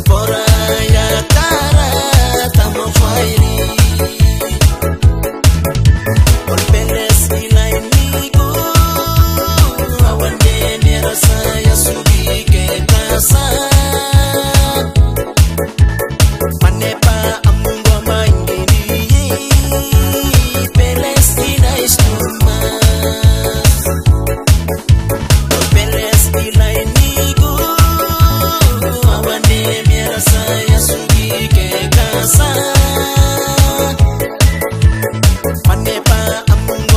por I'm